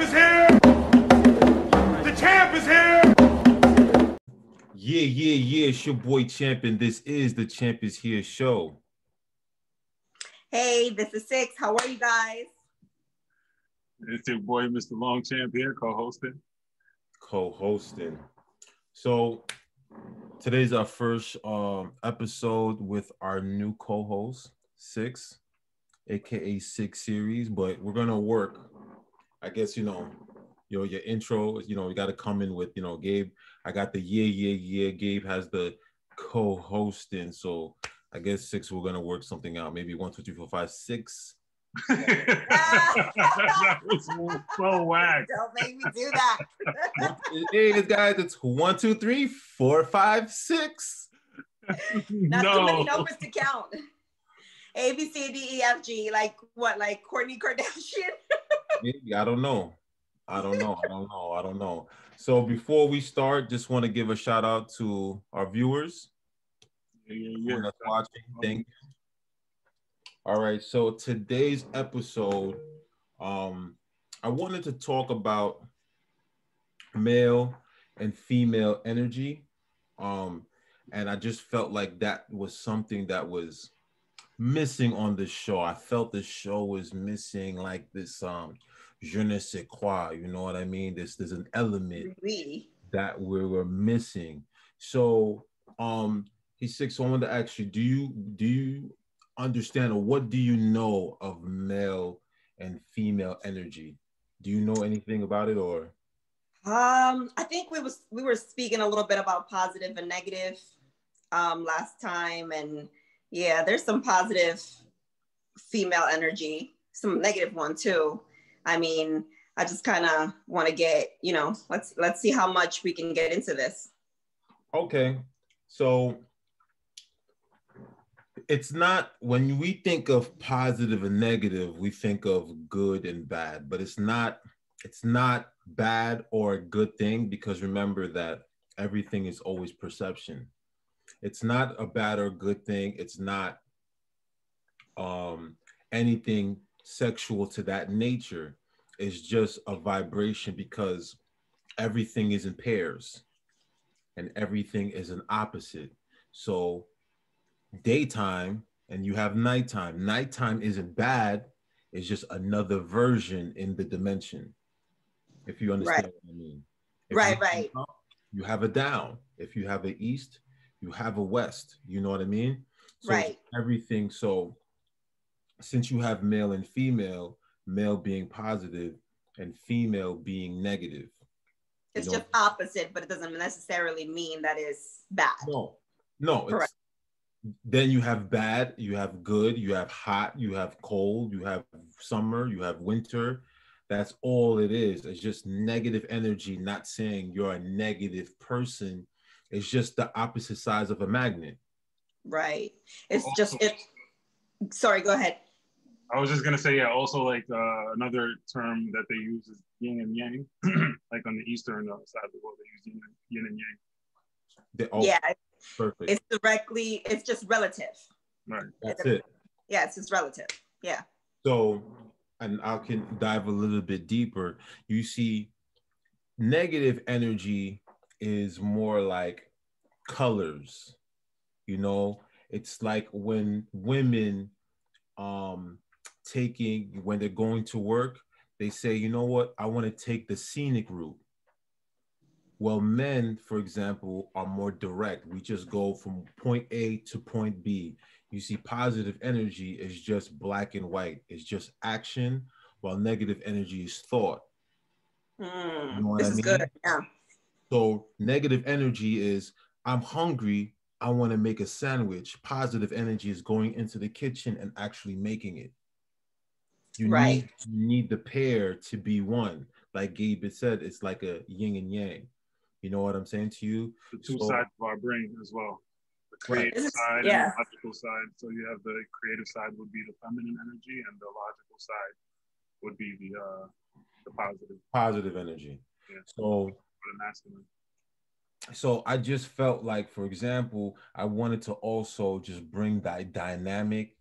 champ is here. The champ is here. Yeah, yeah, yeah. It's your boy Champ, and this is the Champ is Here show. Hey, this is Six. How are you guys? It's your boy, Mr. Longchamp here, co-hosting. Co-hosting. So today's our first um, episode with our new co-host, Six, aka Six Series. But we're gonna work. I guess you know, your your intro. You know, you got to come in with you know, Gabe. I got the yeah, yeah, yeah. Gabe has the co-hosting, so I guess six. We're gonna work something out. Maybe one, two, three, four, five, six. that was so whack. Don't make me do that. hey guys, it's one, two, three, four, five, six. Not too many numbers to count. A B C D E F G, like what, like Kourtney Kardashian? Maybe I don't know. I don't know. I don't know. I don't know. So before we start, just want to give a shout out to our viewers Yeah, yeah, yeah. watching. Thank you. All right. So today's episode, um, I wanted to talk about male and female energy. Um, and I just felt like that was something that was missing on the show. I felt the show was missing like this um je ne sais quoi, you know what I mean? There's there's an element Really? that we were missing. So um he's six. So I wanted to ask you, do you do you understand or what do you know of male and female energy? Do you know anything about it or Um, I think we was we were speaking a little bit about positive and negative um last time, and yeah, there's some positive female energy, some negative one too. I mean, I just kind of want to get, you know, let's let's see how much we can get into this. Okay. So it's not when we think of positive and negative, we think of good and bad, but it's not it's not bad or a good thing because remember that everything is always perception. It's not a bad or good thing. It's not um anything sexual to that nature. It's just a vibration because everything is in pairs and everything is an opposite. So daytime and you have nighttime. Nighttime isn't bad, it's just another version in the dimension. If you understand Right. what I mean. If Right, you right. up, You have a down. If you have an east, you have a west. You know what I mean? So Right. everything. So since you have male and female, male being positive and female being negative. It's You know- just opposite, but it doesn't necessarily mean that it's bad. No, no. It's, Correct. then you have bad, you have good, you have hot, you have cold, you have summer, you have winter. That's all it is. It's just negative energy, not saying you're a negative person. It's just the opposite sides of a magnet. Right. It's just it. Sorry, go ahead. I was just gonna say, yeah. Also, like uh, another term that they use is yin and yang. like on the eastern uh, side of the world, they use yin and, yin and yang. They all yeah, perfect. it's directly. It's just relative. Right. That's it. Yeah, it's just relative. Yeah. So, and I can dive a little bit deeper. You see, negative energy is more like colors. You know, it's like when women um taking when they're going to work, they say, you know what, I want to take the scenic route. Well, men, for example, are more direct. We just go from point A to point B. You see, positive energy is just black and white, it's just action, while negative energy is thought. Mm, You know what this I is good. Yeah. So, negative energy is I'm hungry, I want to make a sandwich. Positive energy is going into the kitchen and actually making it. You Right. need you need the pair to be one. Like Gabe had said, it's like a yin and yang. You know what I'm saying to you? The two So- sides of our brain as well. The creative This is- side yeah. and the logical side. So you have the creative side would be the feminine energy, and the logical side would be the uh, the positive Positive energy. Yeah. So or the masculine. so I just felt like, for example, I wanted to also just bring that dynamic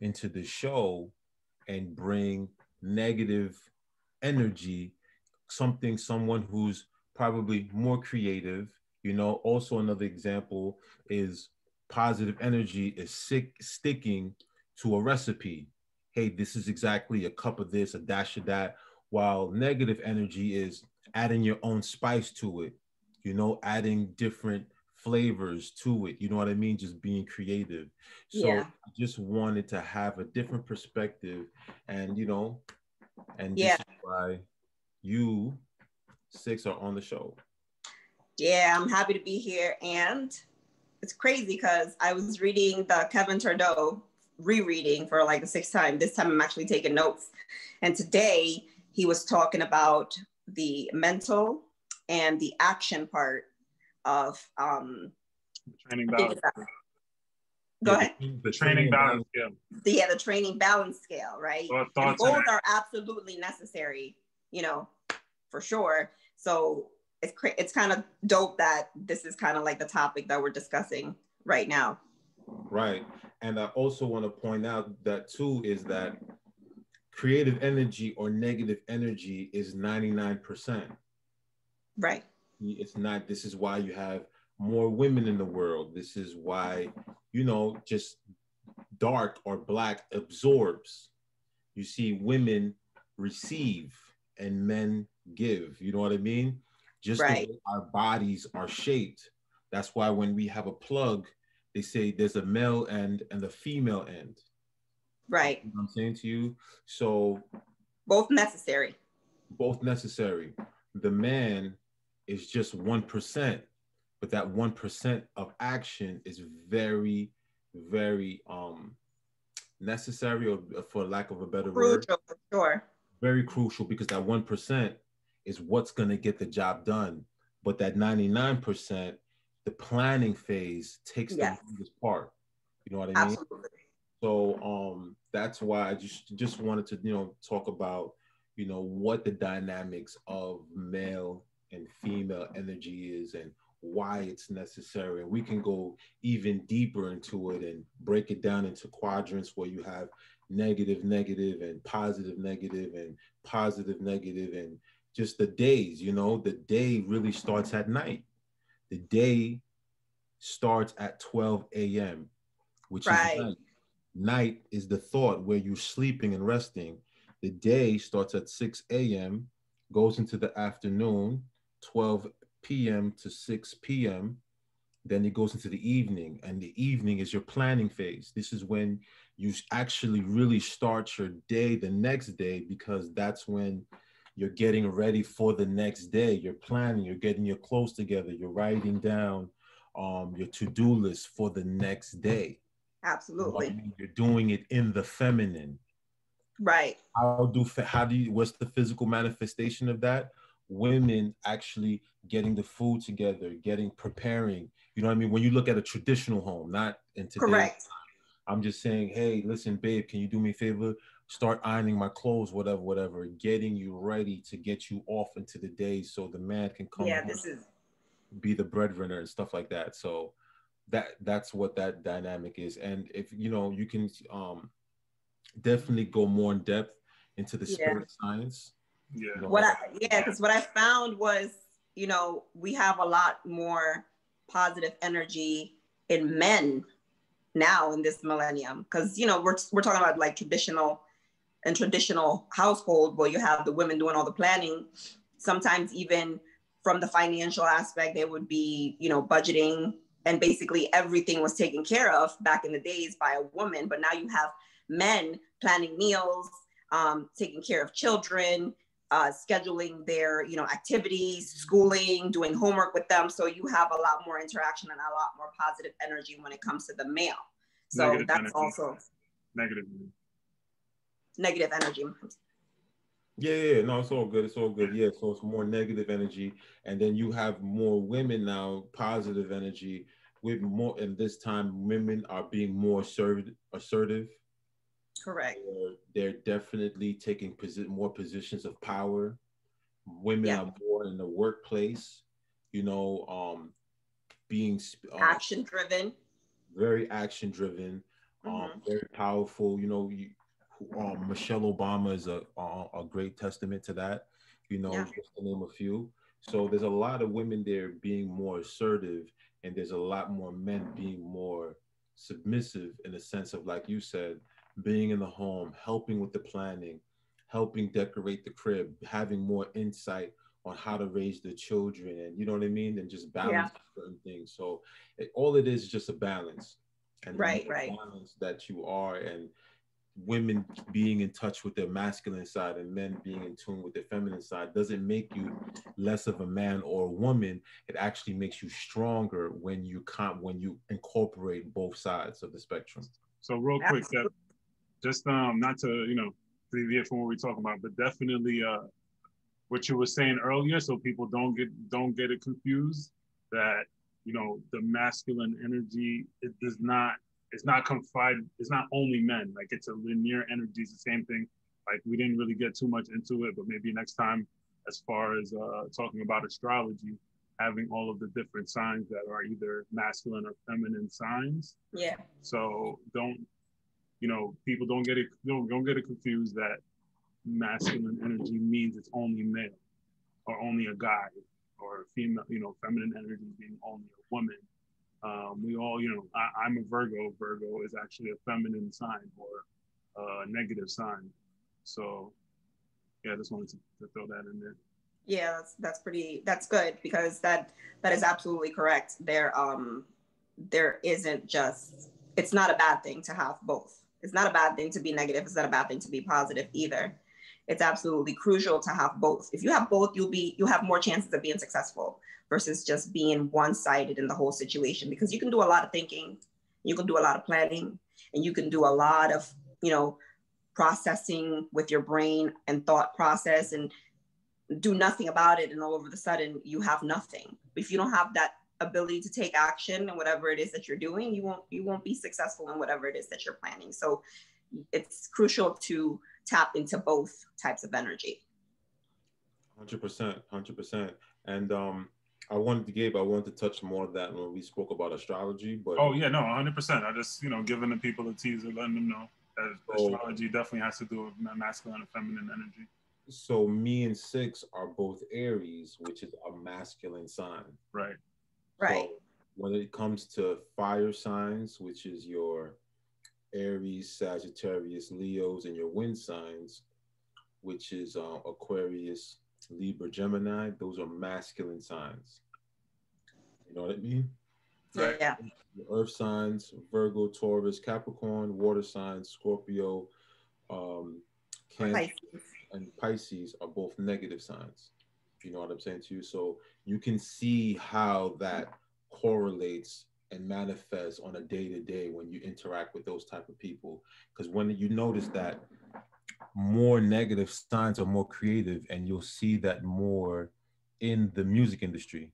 into the show and bring negative energy something, someone who's probably more creative. You know, also another example is positive energy is sick, sticking to a recipe. Hey, this is exactly a cup of this, a dash of that. While negative energy is adding your own spice to it, you know, adding different flavors to it. You know what I mean? Just being creative. So Yeah. I just wanted to have a different perspective and, you know, and Yeah. is why you six are on the show. Yeah, I'm happy to be here. And it's crazy because I was reading the Kevin Trudeau rereading for like the sixth time. This time I'm actually taking notes. And today he was talking about the mental and the action part of um Training balance. go Yeah, ahead. the- The training balance. Yeah. The, yeah, the training balance scale, right? Thought- And thoughts on both are absolutely necessary, you know, for sure. So it's cra- it's kind of dope that this is kind of like the topic that we're discussing right now. Right. And I also want to point out that too is that creative energy or negative energy is 99%. Right. It's not, this is why you have more women in the world. This is why, you know, just dark or black absorbs. You see women receive and men give. You know what I mean? Just Right. our bodies are shaped. That's why when we have a plug, they say there's a male end and the female end. Right. You know I'm saying to you? So Both necessary. both necessary. The man is just 1%, but that 1% of action is very, very um necessary or for lack of a better word, Crucial for sure. very crucial because that 1% is what's going to get the job done. But that 99%, the planning phase takes Yes. the longest part. You know what I mean? Absolutely. So um, that's why I just just wanted to you know talk about you know what the dynamics of male and female energy is and why it's necessary. And we can go even deeper into it and break it down into quadrants where you have negative, negative, and positive, negative, and positive, negative, and just the days. You know, the day really starts at night. The day starts at 12 a.m., which Right. is night. Night is the thought where you're sleeping and resting. The day starts at 6 a.m., goes into the afternoon, 12 p.m. to 6 p.m. Then it goes into the evening, and the evening is your planning phase. This is when you actually really start your day the next day because that's when you're getting ready for the next day. You're planning, you're getting your clothes together, you're writing down um, your to-do list for the next day. You know Absolutely. You're doing it in the feminine. Right. How do how do you what's the physical manifestation of that? Women actually getting the food together, getting preparing. You know what I mean? When you look at a traditional home, not in today's Correct. I'm just saying, hey, listen, babe, can you do me a favor? Start ironing my clothes, whatever, whatever, getting you ready to get you off into the day so the man can come Yeah, this is be the breadwinner and stuff like that. So that that's what that dynamic is. And if you know, you can um definitely go more in depth into the Yeah. spirit science. Yeah. you know, what I yeah, because what I found was, you know, we have a lot more positive energy in men now in this millennium. Because you know, we're we're talking about like traditional and traditional household where you have the women doing all the planning. Sometimes even from the financial aspect, they would be, you know, budgeting and basically everything was taken care of back in the days by a woman. But now you have men planning meals, um, taking care of children, uh, scheduling their you know activities, schooling, doing homework with them. So you have a lot more interaction and a lot more positive energy when it comes to the male. So Negative that's energy. also Negative. negative energy. Yeah, yeah, yeah. no, it's all good. It's all good. Yeah, so it's more negative energy, and then you have more women now, positive energy. With more, and this time, women are being more assertive. Assertive. Correct. They're, they're definitely taking posi- more positions of power. Women Yeah. are more in the workplace. You know, um, being uh, Action driven. very action driven, um, Mhm. very powerful. You know, you, um, Michelle Obama is a, a a great testament to that. you know, Yeah. just to name a few. So there's a lot of women there being more assertive, and there's a lot more men being more submissive in the sense of, like you said, being in the home, helping with the planning, helping decorate the crib, having more insight on how to raise the children, and you know what I mean, and just balance certain things. So it, all it is is just a balance, and Right, right. balance that you are, and women being in touch with their masculine side and men being in tune with their feminine side doesn't make you less of a man or a woman it actually makes you stronger when you con- when you incorporate both sides of the spectrum So real quick, Absolutely. just um not to you know deviate from what we're talking about, but definitely uh what you were saying earlier, so people don't get don't get it confused that you know the masculine energy it does not it's not confined it's not only men like it's a linear energy it's the same thing like we didn't really get too much into it but maybe next time as far as uh talking about astrology having all of the different signs that are either masculine or feminine signs Yeah. so don't, you know, people don't get it don't don't get it confused that masculine energy means it's only male or only a guy or female, you know, feminine energy being only a woman. Um, we all, you know, I, I'm a Virgo. Virgo is actually a feminine sign or a negative sign. So, yeah, just wanted to, to throw that in there. Yeah, that's that's pretty that's good because that that is absolutely correct. There um there isn't just it's not a bad thing to have both. It's not a bad thing to be negative, it's not a bad thing to be positive either. It's absolutely crucial to have both. If you have both, you'll be you'll have more chances of being successful versus just being one-sided in the whole situation because you can do a lot of thinking, you can do a lot of planning, and you can do a lot of, you know, processing with your brain and thought process and do nothing about it and all of a sudden you have nothing. If you don't have that ability to take action and whatever it is that you're doing you won't you won't be successful in whatever it is that you're planning. So it's crucial to tap into both types of energy. 100% 100% and um i wanted to give i wanted to touch more of that when we spoke about astrology but Oh yeah, no, 100. percent I just you know giving the people a teaser, letting them know that Oh. astrology definitely has to do with masculine and feminine energy. so me and six are both aries which is a masculine sign Right. right So when it comes to fire signs, which is your Aries, Sagittarius, Leos, and your wind signs, which is uh, Aquarius, Libra, Gemini, those are masculine signs. You know what I mean? Right. yeah earth signs, Virgo, Taurus, Capricorn, water signs, Scorpio, um, Cancer, Pisces. and Pisces are both negative signs. You know what I'm saying to you? So you can see how that correlates and manifests on a day to day when you interact with those type of people. Because when you notice that more negative signs are more creative, and you'll see that more in the music industry.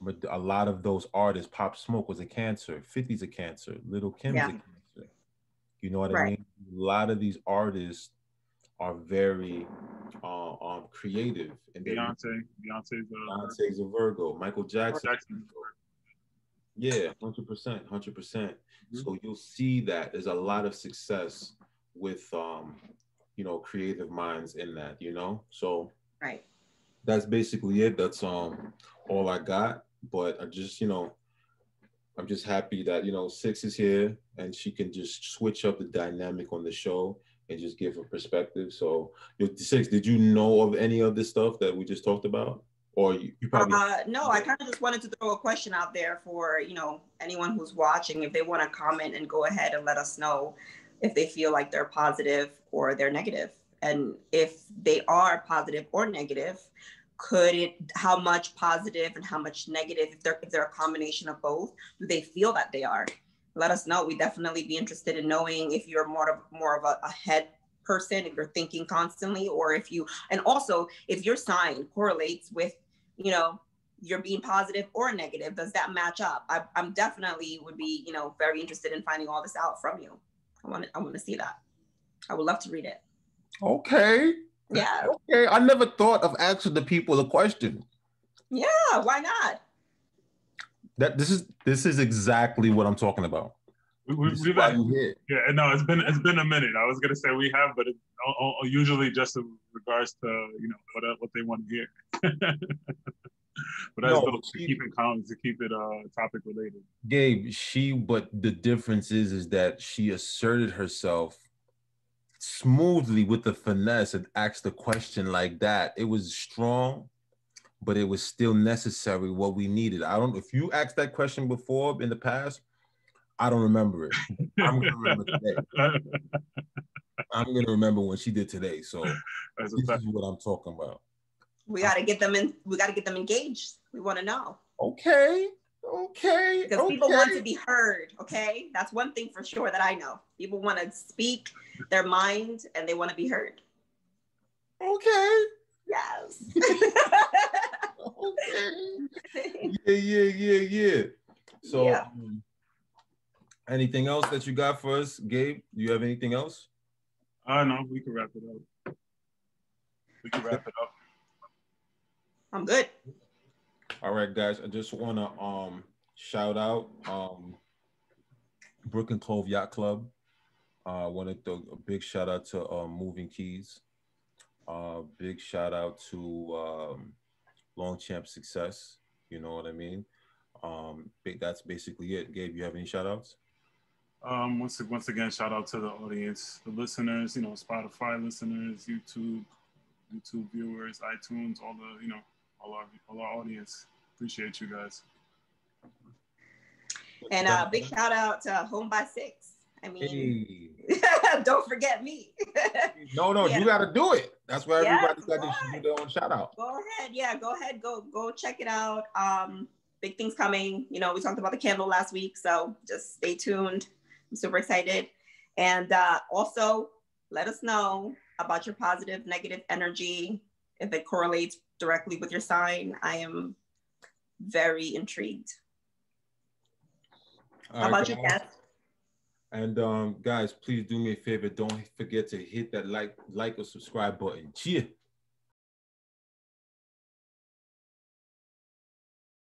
But a lot of those artists, Pop Smoke was a cancer, 50's a cancer, Lil' Kim's Yeah. a cancer. You know what I mean? A lot of these artists are very uh, um, creative. And they're- Beyonce, Beyonce's uh, Beyonce's a Virgo, Michael Jackson. Jackson. Yeah, hundred percent, hundred percent. Mhm. So you'll see that there's a lot of success with um, you know, creative minds in that, you know. So right that's basically it. That's um all I got. But I just, you know, I'm just happy that you know Six is here and she can just switch up the dynamic on the show and just give her perspective. So, Six, did you know of any of this stuff that we just talked about, or you, you probably? Uh, no, I kind of just wanted to throw a question out there for you know anyone who's watching. If they want to comment and go ahead and let us know if they feel like they're positive or they're negative, and if they are positive or negative, could it? How much positive and how much negative? If they're if they're a combination of both, do they feel that they are? Let us know. We definitely be interested in knowing if you're more of more of a, a head person, if you're thinking constantly, or if you, and also if your sign correlates with you know you're being positive or negative does that match up I, i'm definitely would be you know very interested in finding all this out from you i want to i want to see that i would love to read it Okay. yeah Okay. I never thought of asking the people the question. yeah why not That this is this is exactly what I'm talking about. We, we, we've why had, yeah, no, it's been it's been a minute. I was gonna say we have, but it's o- o- usually just in regards to you know what what they want to hear. but that's No, dope to keep it calm to keep it uh topic related. Gabe, she but the difference is is that she asserted herself smoothly with the finesse and asked the question like that. It was strong, but it was still necessary what we needed. I don't if you asked that question before in the past, I don't remember it. I'm gonna remember today. I'm gonna remember when she did today. So That's a this is what I'm talking about. We got to get them in. We got to get them engaged. We want to know Okay. Okay. because okay. people want to be heard. Okay, that's one thing for sure that I know. People want to speak their mind and they want to be heard. okay. Yes. Okay. yeah, yeah, yeah, yeah. So, Yeah. um, anything else that you got for us, Gabe? Do you have anything else? I uh, know. we can wrap it up. We can wrap it up. I'm good. All right, guys. I just want to um shout out um Brooklyn Cove Yacht Club. Uh, I wanted to a big shout out to um, Moving Keys. Uh, big shout out to um, Longchamp Success. You know what I mean? Um, that's basically it. Gabe, you have any shout outs? Um, once once again, shout out to the audience, the listeners, you know, Spotify listeners, YouTube, YouTube viewers, iTunes, all the you know, all our all our audience. Appreciate you guys. And uh, big shout out to Home by Six. I mean, Hey. don't forget me. No, no, Yeah. you got to do it. That's where Yeah, everybody got to why? do their own shout out. go ahead yeah go ahead go go check it out um big things coming you know we talked about the candle last week so just stay tuned i'm super excited and uh also let us know about your positive negative energy if it correlates directly with your sign i am very intrigued how about you guys. And um, guys, please do me a favor. Don't forget to hit that like, like or subscribe button. Cheer.